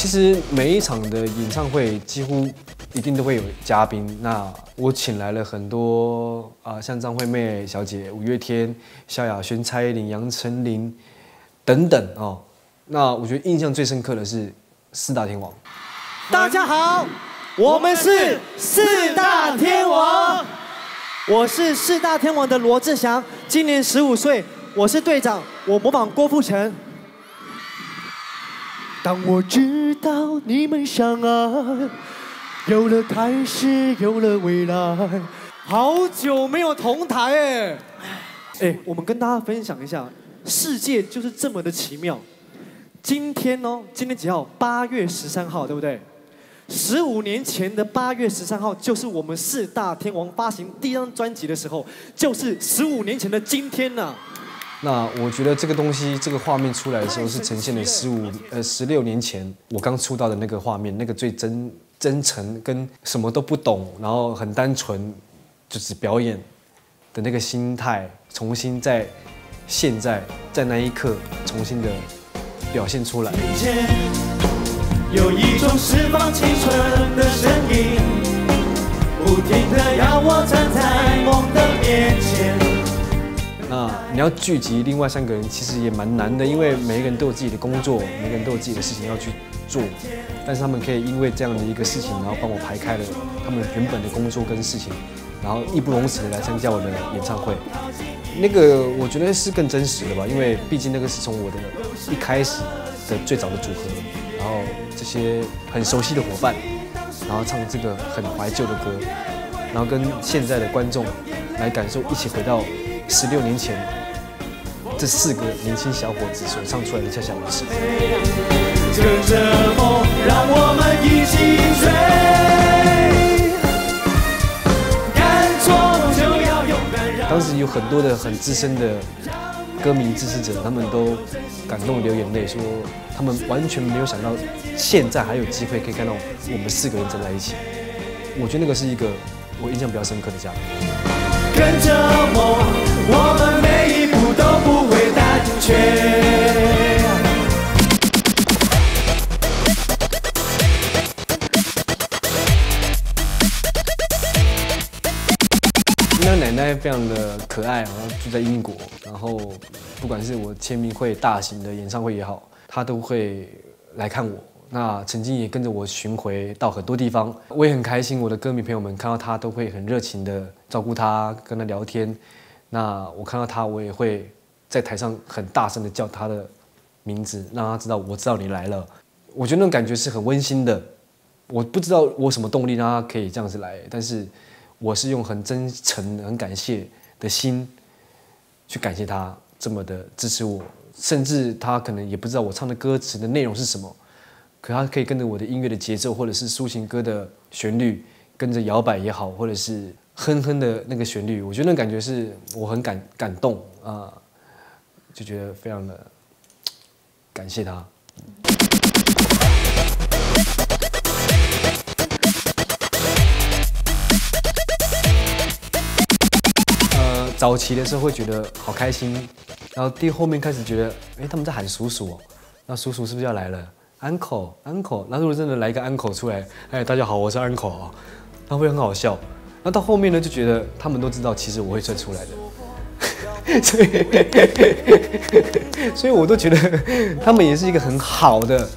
其实每一场的演唱会几乎一定都会有嘉宾。那我请来了很多啊，像张惠妹小姐、五月天、萧亚轩、蔡依林、杨丞琳等等哦。那我觉得印象最深刻的是四大天王。大家好，我们是四大天王。我是四大天王的罗志祥，今年十五岁，我是队长，我模仿郭富城。当我知道你们相爱，有了开始，有了未来。好久没有同台哎，哎，我们跟大家分享一下，世界就是这么的奇妙。今天哦，今天几号？八月十三号，对不对？十五年前的八月十三号，就是我们四大天王发行第一张专辑的时候，就是十五年前的今天呐。那我觉得这个东西，这个画面出来的时候，是呈现了十五呃十六年前我刚出道的那个画面，那个最真真诚跟什么都不懂，然后很单纯，就是表演的那个心态，重新在现在在那一刻重新的表现出来。有一种释放青春的声音，不停的要我站在梦的面前。那你要聚集另外三个人，其实也蛮难的，因为每一个人都有自己的工作，每个人都有自己的事情要去做。但是他们可以因为这样的一个事情，然后帮我排开了他们原本的工作跟事情，然后义不容辞的来参加我的演唱会。那个我觉得是更真实的吧，因为毕竟那个是从我的一开始的最早的组合，然后这些很熟悉的伙伴，然后唱这个很怀旧的歌，然后跟现在的观众来感受，一起回到。十六年前，这四个年轻小伙子所唱出来的《恰恰无事》。当时有很多的很资深的歌迷支持者，他们都感动流眼泪，说他们完全没有想到，现在还有机会可以看到我们四个人站在一起。我觉得那个是一个我印象比较深刻的家。跟着梦。我们每一步都不会胆怯。那奶奶非常的可爱，然后住在英国，然后不管是我签名会、大型的演唱会也好，她都会来看我。那曾经也跟着我巡回到很多地方，我也很开心。我的歌迷朋友们看到她都会很热情的照顾她，跟她聊天。那我看到他，我也会在台上很大声的叫他的名字，让他知道我知道你来了。我觉得那种感觉是很温馨的。我不知道我什么动力让他可以这样子来，但是我是用很真诚、很感谢的心去感谢他这么的支持我。甚至他可能也不知道我唱的歌词的内容是什么，可他可以跟着我的音乐的节奏，或者是抒情歌的旋律，跟着摇摆也好，或者是。哼哼的那个旋律，我觉得那感觉是我很感感动啊，就觉得非常的感谢他。呃，早期的时候会觉得好开心，然后第后面开始觉得，哎，他们在喊叔叔哦，那叔叔是不是要来了？uncle，uncle，那如果真的来一个 uncle 出来，哎，大家好，我是 uncle 啊，那会很好笑。那到后面呢，就觉得他们都知道，其实我会追出来的，所以，所以我都觉得他们也是一个很好的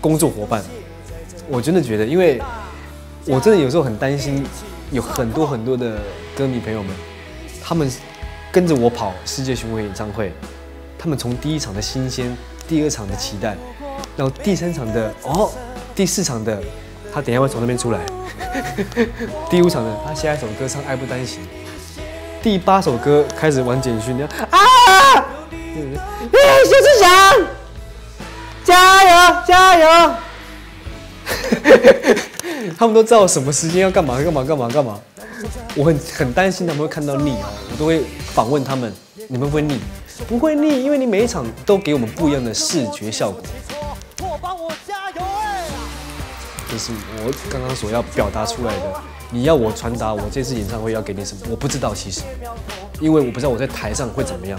工作伙伴。我真的觉得，因为我真的有时候很担心，有很多很多的歌迷朋友们，他们跟着我跑世界巡回演唱会，他们从第一场的新鲜，第二场的期待，然后第三场的哦，第四场的，他等下会从那边出来。第五场呢，他下一首歌唱《爱不单行》，第八首歌开始玩简讯，啊！谢志祥，加油加油！他们都知道什么时间要干嘛干嘛干嘛干嘛，我很很担心他们会看到腻啊，我都会访问他们，你们会腻？不会腻，因为你每一场都给我们不一样的视觉效果。是我刚刚所要表达出来的。你要我传达我这次演唱会要给你什么？我不知道，其实，因为我不知道我在台上会怎么样。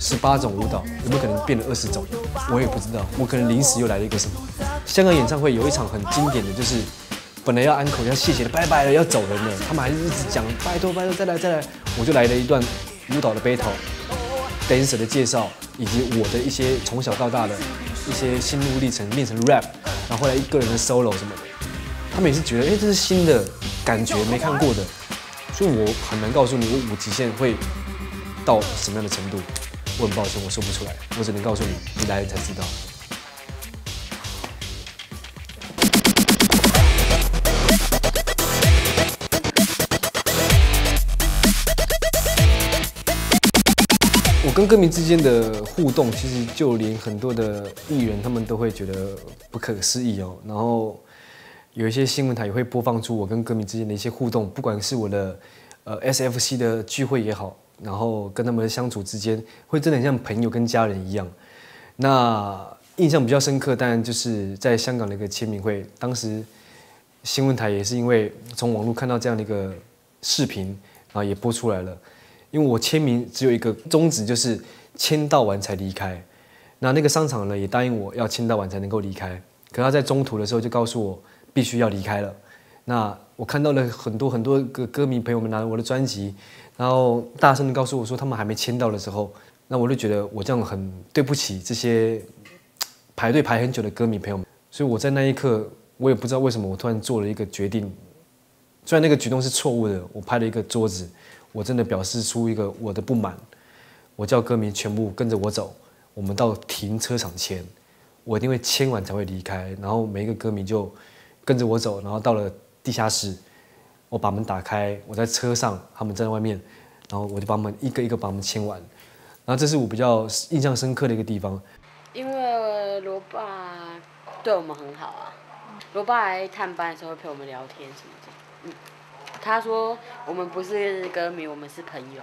十八种舞蹈，有没有可能变了二十种？我也不知道，我可能临时又来了一个什么。香港演唱会有一场很经典的就是，本来要安口要谢谢的，拜拜了要走人了，他们还是一直讲拜托拜托再来再来，我就来了一段舞蹈的 battle，dancer 的介绍，以及我的一些从小到大的一些心路历程变成 rap，然后后来一个人的 solo 什么的，他们也是觉得哎这是新的感觉没看过的，所以我很难告诉你我五极限会到什么样的程度，我很抱歉我说不出来，我只能告诉你你来了才知道。跟歌迷之间的互动，其实就连很多的艺人，他们都会觉得不可思议哦。然后有一些新闻台也会播放出我跟歌迷之间的一些互动，不管是我的呃 SFC 的聚会也好，然后跟他们的相处之间，会真的很像朋友跟家人一样。那印象比较深刻，当然就是在香港的一个签名会，当时新闻台也是因为从网络看到这样的一个视频，然后也播出来了。因为我签名只有一个宗旨，就是签到完才离开。那那个商场呢，也答应我要签到完才能够离开。可他在中途的时候就告诉我，必须要离开了。那我看到了很多很多个歌迷朋友们拿着我的专辑，然后大声的告诉我说他们还没签到的时候，那我就觉得我这样很对不起这些排队排很久的歌迷朋友们。所以我在那一刻，我也不知道为什么，我突然做了一个决定。虽然那个举动是错误的，我拍了一个桌子。我真的表示出一个我的不满，我叫歌迷全部跟着我走，我们到停车场签，我一定会签完才会离开。然后每一个歌迷就跟着我走，然后到了地下室，我把门打开，我在车上，他们站在外面，然后我就把门一个一个把门签完。然后这是我比较印象深刻的一个地方。因为罗爸对我们很好啊，罗爸来探班的时候会陪我们聊天什么的，嗯。他说：“我们不是歌迷，我们是朋友。”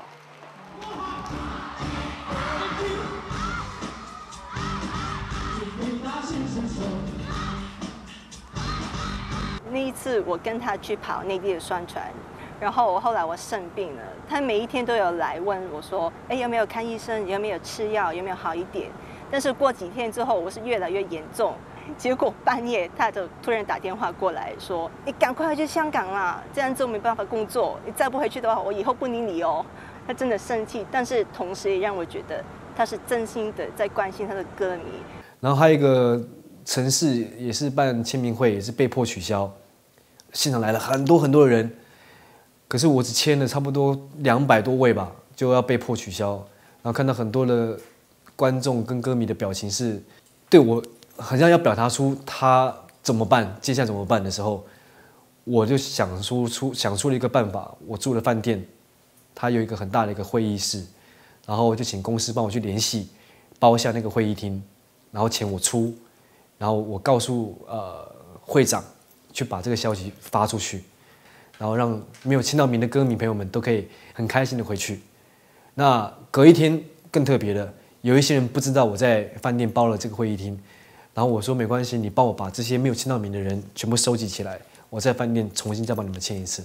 那一次我跟他去跑内地的宣传，然后我后来我生病了，他每一天都有来问我说：“哎，有没有看医生？有没有吃药？有没有好一点？”但是过几天之后，我是越来越严重。结果半夜他就突然打电话过来说：“你赶快回去香港啦，这样子我没办法工作。你再不回去的话，我以后不理你哦。”他真的生气，但是同时也让我觉得他是真心的在关心他的歌迷。然后还有一个城市也是办签名会，也是被迫取消，现场来了很多很多的人，可是我只签了差不多两百多位吧，就要被迫取消。然后看到很多的观众跟歌迷的表情是对我。好像要表达出他怎么办，接下来怎么办的时候，我就想出出想出了一个办法。我住的饭店，它有一个很大的一个会议室，然后就请公司帮我去联系，包下那个会议厅，然后钱我出，然后我告诉呃会长去把这个消息发出去，然后让没有签到名的歌迷朋友们都可以很开心的回去。那隔一天更特别的，有一些人不知道我在饭店包了这个会议厅。然后我说没关系，你帮我把这些没有签到名的人全部收集起来，我在饭店重新再帮你们签一次。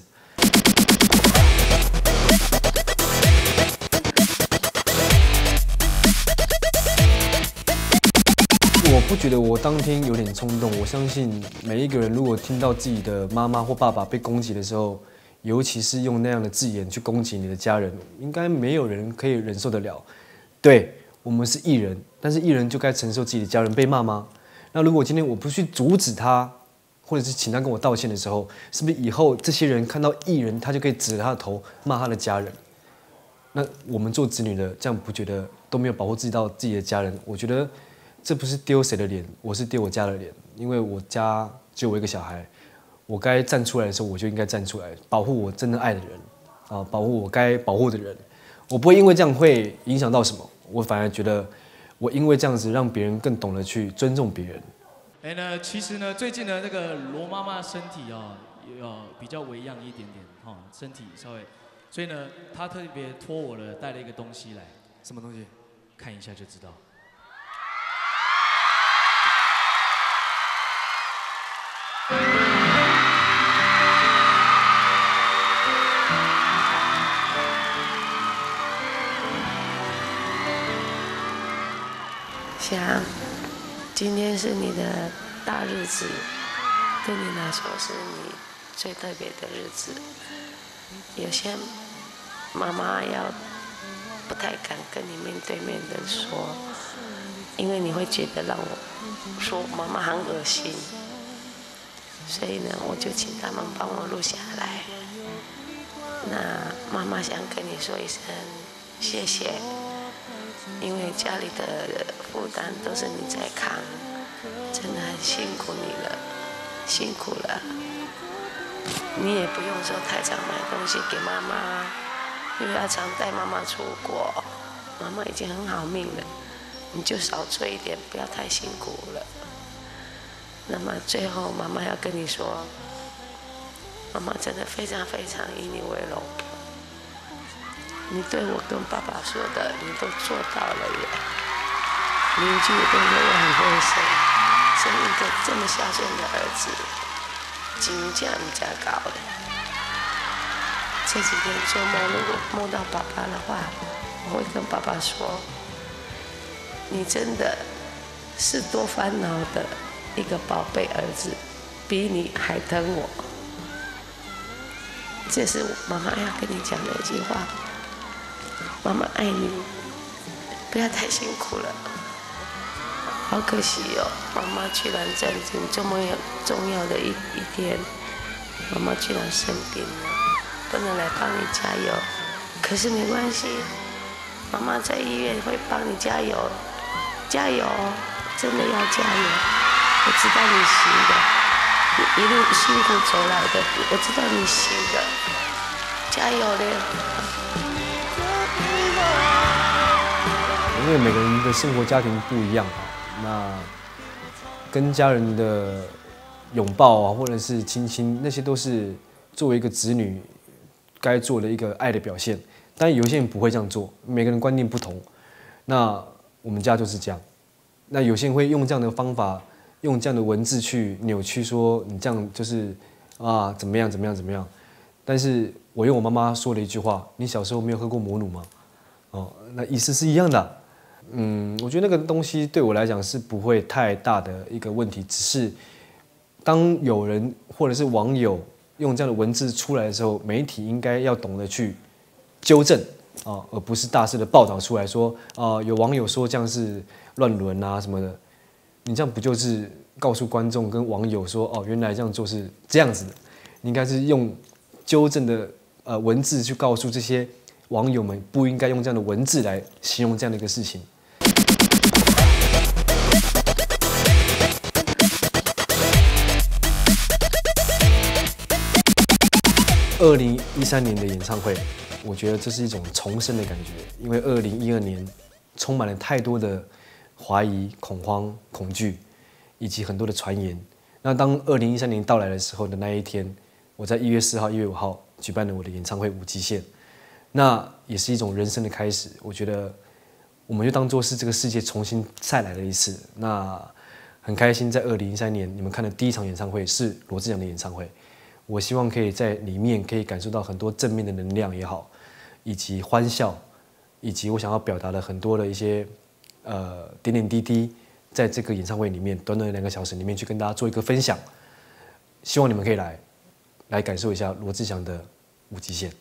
我不觉得我当天有点冲动，我相信每一个人如果听到自己的妈妈或爸爸被攻击的时候，尤其是用那样的字眼去攻击你的家人，应该没有人可以忍受得了。对我们是艺人，但是艺人就该承受自己的家人被骂吗？那如果今天我不去阻止他，或者是请他跟我道歉的时候，是不是以后这些人看到艺人，他就可以指着他的头骂他的家人？那我们做子女的，这样不觉得都没有保护自己到自己的家人？我觉得这不是丢谁的脸，我是丢我家的脸，因为我家只有我一个小孩，我该站出来的时候，我就应该站出来，保护我真正爱的人，啊，保护我该保护的人。我不会因为这样会影响到什么，我反而觉得。我因为这样子，让别人更懂得去尊重别人。哎那，其实呢，最近呢，那个罗妈妈身体啊，要比较微恙一点点，哈，身体稍微，所以呢，她特别托我了，带了一个东西来。什么东西？看一下就知道。想，今天是你的大日子，对你来说是你最特别的日子。有些妈妈要不太敢跟你面对面的说，因为你会觉得让我说妈妈很恶心。所以呢，我就请他们帮我录下来。那妈妈想跟你说一声谢谢，因为家里的负担都是你在扛，真的很辛苦你了，辛苦了。你也不用说太常买东西给妈妈，因为要常带妈妈出国，妈妈已经很好命了，你就少做一点，不要太辛苦了。那么最后，妈妈要跟你说，妈妈真的非常非常以你为荣。你对我跟爸爸说的，你都做到了耶。邻居都说我很会生，生一个这么孝顺的儿子，金价你家高的。这几天做梦如果梦到爸爸的话，我会跟爸爸说，你真的是多烦恼的。一个宝贝儿子，比你还疼我。这是我妈妈要跟你讲的一句话。妈妈爱你，不要太辛苦了。好可惜哦，妈妈居然在这这么重要的一一天，妈妈居然生病了，不能来帮你加油。可是没关系，妈妈在医院会帮你加油，加油，真的要加油。我知道你行的，一路辛苦走来的，我知道你行的，加油嘞！因为每个人的生活家庭不一样，那跟家人的拥抱啊，或者是亲亲，那些都是作为一个子女该做的一个爱的表现。但有些人不会这样做，每个人观念不同。那我们家就是这样。那有些人会用这样的方法。用这样的文字去扭曲说你这样就是啊怎么样怎么样怎么样，但是我用我妈妈说了一句话：你小时候没有喝过母乳吗？哦，那意思是一样的。嗯，我觉得那个东西对我来讲是不会太大的一个问题，只是当有人或者是网友用这样的文字出来的时候，媒体应该要懂得去纠正啊，而不是大肆的报道出来说啊有网友说这样是乱伦啊什么的。你这样不就是告诉观众跟网友说哦，原来这样做是这样子的？你应该是用纠正的呃文字去告诉这些网友们，不应该用这样的文字来形容这样的一个事情。二零一三年的演唱会，我觉得这是一种重生的感觉，因为二零一二年充满了太多的。怀疑、恐慌、恐惧，以及很多的传言。那当二零一三年到来的时候的那一天，我在一月四号、一月五号举办了我的演唱会《无极限》，那也是一种人生的开始。我觉得，我们就当做是这个世界重新再来了一次。那很开心，在二零一三年你们看的第一场演唱会是罗志祥的演唱会。我希望可以在里面可以感受到很多正面的能量也好，以及欢笑，以及我想要表达的很多的一些。呃，点点滴滴，在这个演唱会里面，短短两个小时里面去跟大家做一个分享，希望你们可以来，来感受一下罗志祥的无极限。